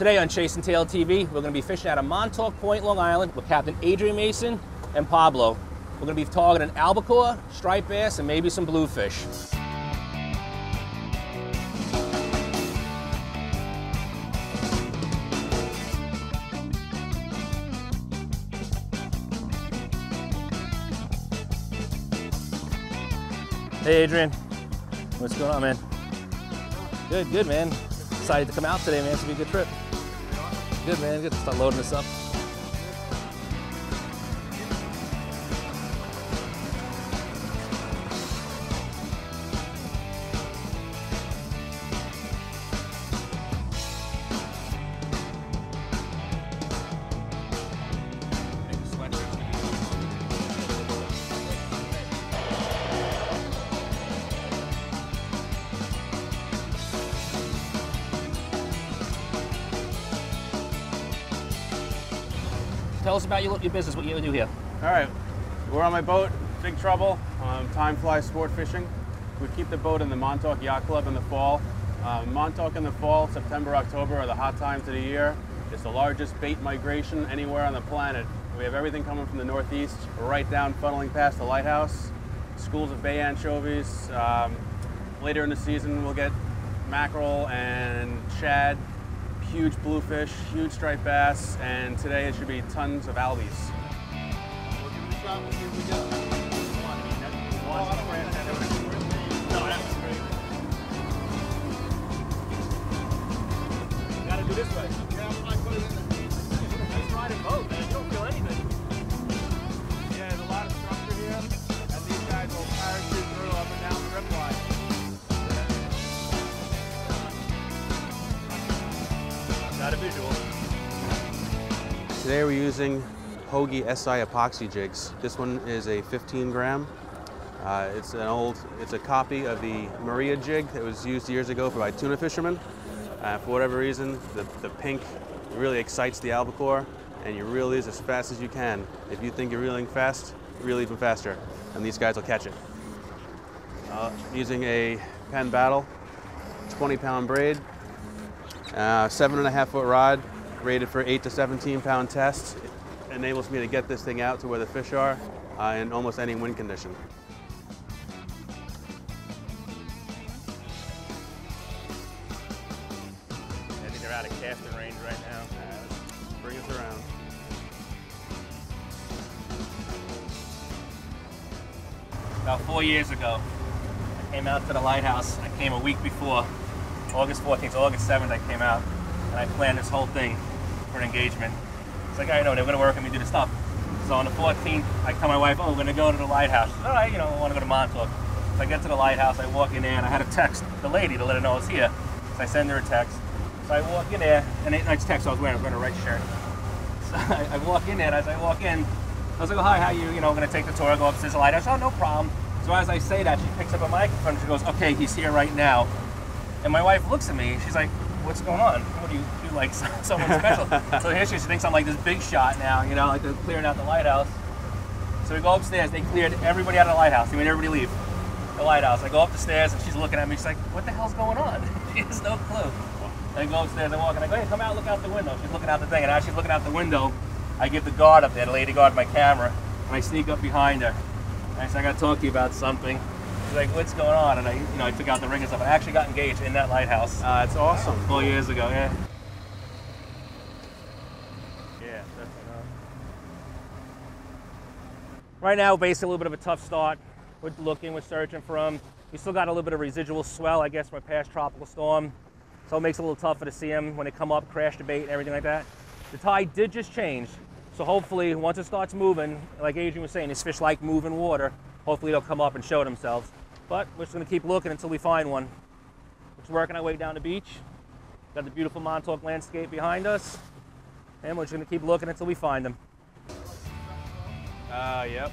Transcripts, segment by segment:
Today on Chasin' Tail TV, we're going to be fishing out of Montauk Point, Long Island with Captain Adrian Mason and Pablo. We're going to be targeting albacore, striped bass, and maybe some bluefish. Hey Adrian, what's going on man? Good, good man. Excited to come out today man, it's gonna be a good trip. Good man, good to start loading this up. Tell us about your, your business, what you do here. All right, we're on my boat, big trouble. Um, time flies sport fishing. We keep the boat in the Montauk Yacht Club in the fall. Um, Montauk in the fall, September, October are the hot times of the year. It's the largest bait migration anywhere on the planet. We have everything coming from the northeast, right down funneling past the lighthouse. Schools of bay anchovies. Um, later in the season, we'll get mackerel and shad, huge bluefish, huge striped bass, and today it should be tons of albies. Gotta do this way. Today we're using Hogy SI epoxy jigs. This one is a 15 gram. Uh, it's an old, it's a copy of the Maria jig that was used years ago by tuna fishermen. Uh, for whatever reason, the, the pink really excites the albacore and you reel these as fast as you can. If you think you're reeling fast, reel even faster and these guys will catch it. Uh, using a Penn Battle 20 pound braid, uh, seven and a half foot rod, rated for eight to 17 pound test. It enables me to get this thing out to where the fish are uh, in almost any wind condition. I think they're out of casting range right now. Uh, bring us around. About four years ago, I came out to the lighthouse. I came a week before, August 14th, August 7th, I came out, and I planned this whole thing for an engagement. It's like, I know, they're gonna work with me do the stuff. So on the 14th, I tell my wife, oh, we're gonna go to the lighthouse. Said, all right, you know, I wanna go to Montauk. So I get to the lighthouse, I walk in there, and I had to text the lady to let her know I was here. So I send her a text. So I walk in there, and it, it's text I was wearing, I was wearing a red shirt. So I, I walk in there, and as I walk in, I was like, oh, hi, how you? You know, I'm gonna take the tour, go upstairs to the lighthouse. Oh, no problem. So as I say that, she picks up a microphone, and she goes, okay, he's here right now. And my wife looks at me, she's like, what's going on? What do you do, like someone special? so here she, thinks I'm like this big shot now, you know, like they're clearing out the lighthouse. So we go upstairs, they cleared everybody out of the lighthouse. They made everybody leave the lighthouse. I go up the stairs and she's looking at me, she's like, what the hell's going on? she has no clue. I go upstairs, I walk, and I go, hey, come out, look out the window. She's looking out the thing, and as she's looking out the window, I give the guard up there, the lady guard my camera, and I sneak up behind her. And I said, I gotta talk to you about something. Like, what's going on? And I, you know, I took out the ring and stuff. I actually got engaged in that lighthouse Uh, it's awesome. four years ago, yeah. Yeah, that's enough. Right now, basically a little bit of a tough start. We're looking, we're searching for them. We still got a little bit of residual swell, I guess, from a past tropical storm. So it makes it a little tougher to see them when they come up, crash the bait and everything like that. The tide did just change. So hopefully, once it starts moving, like Adrian was saying, these fish like moving water. Hopefully they'll come up and show themselves. But we're just gonna keep looking until we find one. We're just working our way down the beach. Got the beautiful Montauk landscape behind us. And we're just gonna keep looking until we find them. Uh, yep.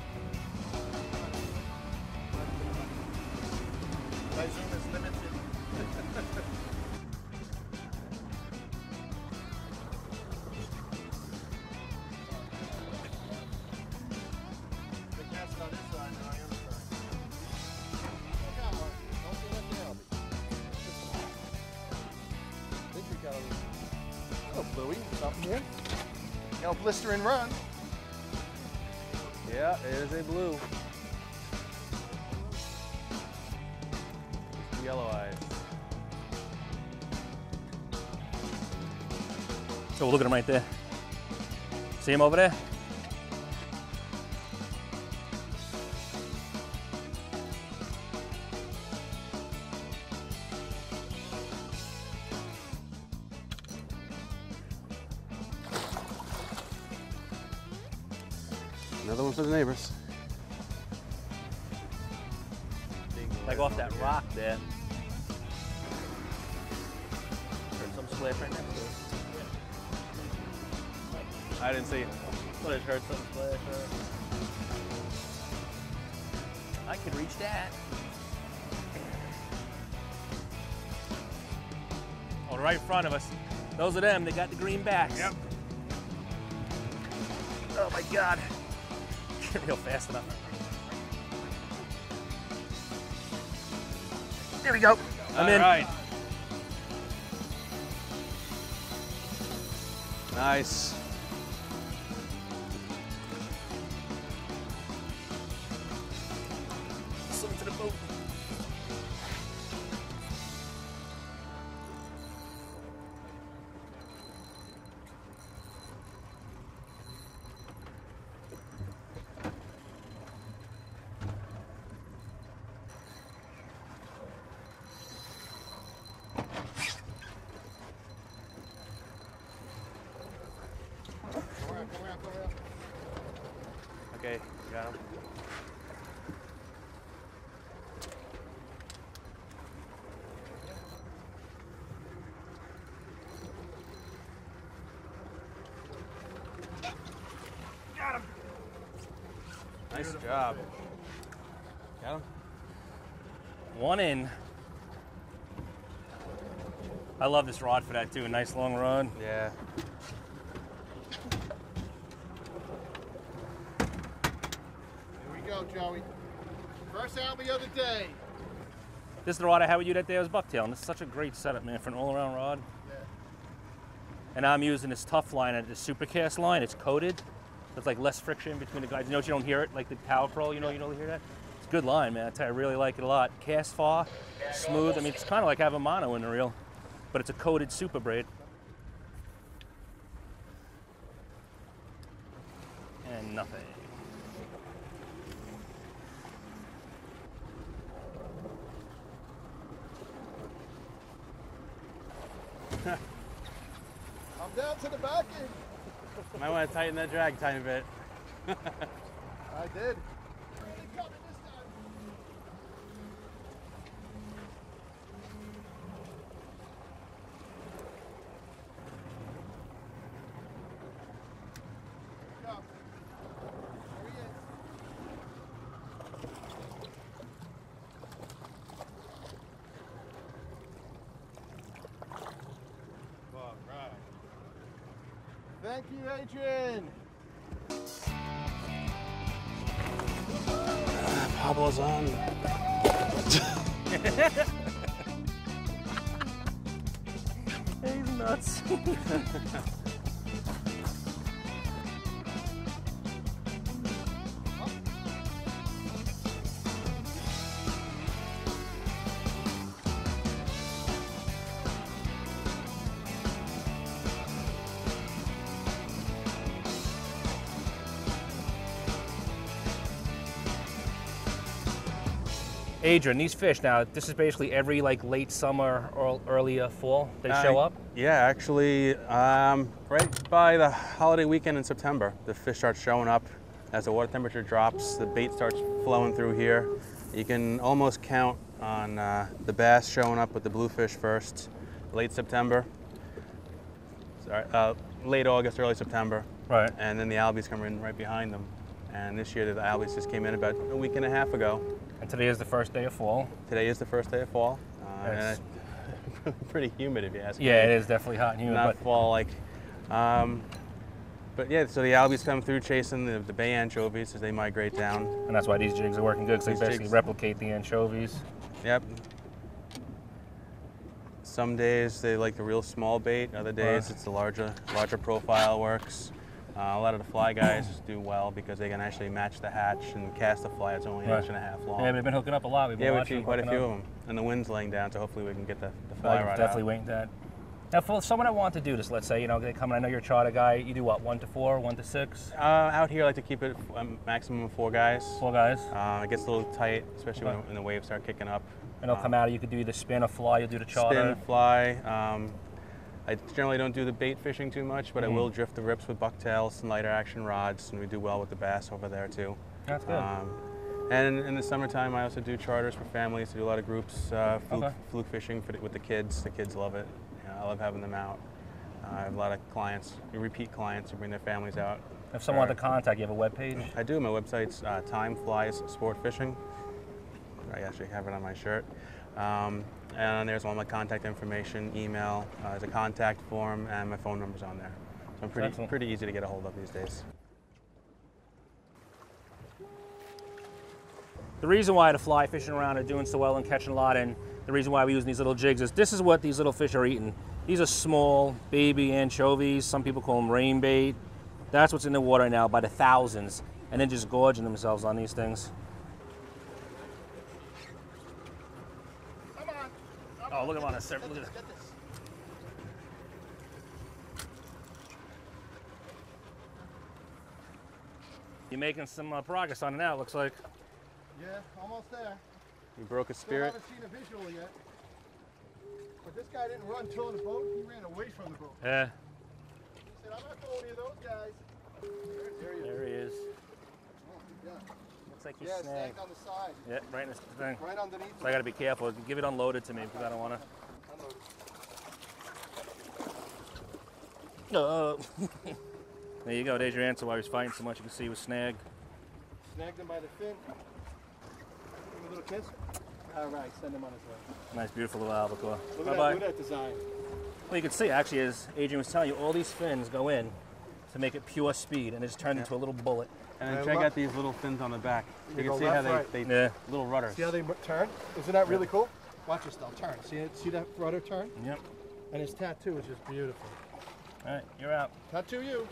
My zoom is limited. Bluey, something here. No blister and run. Yeah, it is a blue. Yellow eyes. So look at him right there. See him over there? Another one for the neighbors. Like off that rock there. Heard some splash right next to it. I didn't see it. Thought I heard some splash. I could reach that. Oh, right in front of us. Those are them. They got the green backs. Yep. Oh my God. Can't real fast enough. There we go. I'm All in. right. Nice. Okay, got him. Got him. Nice job. Got him? One in. I love this rod for that too. A nice long run. Yeah. Here we go, Joey. First the day. This is the rod I had with you that day. I was bucktail, and this is such a great setup, man, for an all-around rod. Yeah. And I'm using this tough line, the supercast line. It's coated. It's like less friction between the guys. You know, you don't hear it like the Power Pro. You know, you don't hear that. It's a good line, man. I tell you, I really like it a lot. Cast far, smooth. I mean, it's kind of like having a mono in the reel, but it's a coated super braid. And nothing. I'm down to the back end. That drag a bit. I did. Thank you, Adrian. Ah, Pablo's on. He's nuts. Adrian, these fish now, this is basically every like late summer or early uh, fall they show Uh, up. Yeah, actually, um, right by the holiday weekend in September, the fish start showing up. As the water temperature drops, the bait starts flowing through here. You can almost count on uh, the bass showing up with the bluefish first, late September, sorry, uh, late August, early September, Right. and then the albies come in right behind them. And this year, the albies just came in about a week and a half ago. And today is the first day of fall. Today is the first day of fall. Uh, it's pretty humid, if you ask me Yeah, it is definitely hot and humid, not but fall like. Um, but yeah, so the albies come through chasing the, the bay anchovies as they migrate down. and that's why these jigs are working good because they basically jigs- replicate the anchovies. Yep. Some days they like the real small bait. Other days Right. it's the larger, larger profile works. Uh, a lot of the fly guys do well because they can actually match the hatch and cast the fly. It's only an Right. inch and a half long. Yeah, we've been hooking up a lot. We've been Yeah, we've seen quite a few up. of them, and the wind's laying down, so hopefully we can get the, the fly right definitely out. wait that. Now, for someone that want to do this, let's say, you know, they come and I know you're a charter guy. You do what, one to four, one to six? Uh, out here, I like to keep it a maximum of four guys. Four guys. Uh, it gets a little tight, especially Okay. when, when the waves start kicking up. And they'll come out. You could do either spin or fly. You'll do the charter. Spin, fly. Um, I generally don't do the bait fishing too much, but I Mhm. will drift the rips with bucktails and lighter action rods, and we do well with the bass over there too. That's good. Um, and in the summertime, I also do charters for families. I do a lot of groups, uh, fluke, Okay. fluke fishing for the, with the kids. The kids love it. I love having them out. Uh, I have a lot of clients, repeat clients who bring their families out. if someone wants to contact, you have a web page. I do. My website's uh, Time Flies Sport Fishing. I actually have it on my shirt. Um, and there's all my contact information, email, uh, there's a contact form, and my phone number's on there. So I'm pretty, Excellent. pretty easy to get a hold of these days. The reason why the fly fishing around are doing so well and catching a lot, and the reason why we're using these little jigs is this is what these little fish are eating. These are small baby anchovies. Some people call them rain bait. That's what's in the water now by the thousands, and then just gorging themselves on these things. Come on. Come Oh, on. Look at him on Get a surf- this, look at this. You're making some uh, progress on it now. It looks like. Yeah, almost there. You broke a Still spirit. haven't seen a visual yet. But this guy didn't run toward the boat. He ran away from the boat. Yeah, He said, I'm not going near those guys. There, there he is. there he is. Oh, yeah. Like he's Yeah, snagged. snagged on the side. Yeah, right in this thing. Right underneath. So I got to be careful. Give it unloaded to me because I don't want Unloaded. to. Uh, there you go. There's your answer. Why he was fighting so much. You can see he was snagged. Snagged him by the fin. Give him a little kiss. All right, send him on his way. Nice, beautiful little albacore. Look Bye at, that, bye. look at that design. Well, you can see actually, as Adrian was telling you, all these fins go in to make it pure speed, and it's turned into a little bullet. And then check out these little fins on the back. You, go can see how they, right. they Yeah. little rudders. See how they turn? Isn't that really cool? Watch this, they'll turn. See, it? see that rudder turn? Yep. And his tattoo is just beautiful. All right, you're out. Tattoo you.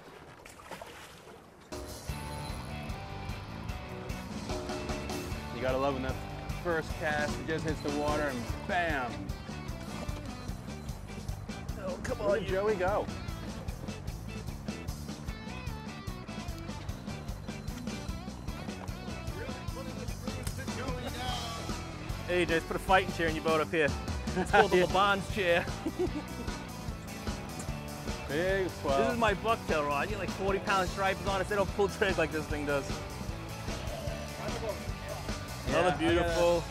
You gotta love when that first cast it just hits the water and bam. Oh, come Where did Joey go? Hey, just put a fighting chair in your boat up here. It's called the LeBon's chair. Big swell. This is my bucktail rod. You get like 40 pound stripes on it. They don't pull trig like this thing does. Yeah, Another beautiful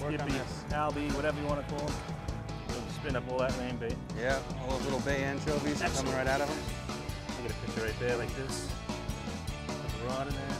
work on skippy, this. albie, whatever you want to call them. Spin up all that rain bait. Yeah, all those little bay anchovies are coming right out of them. Look at a picture right there like this. Put the rod in there.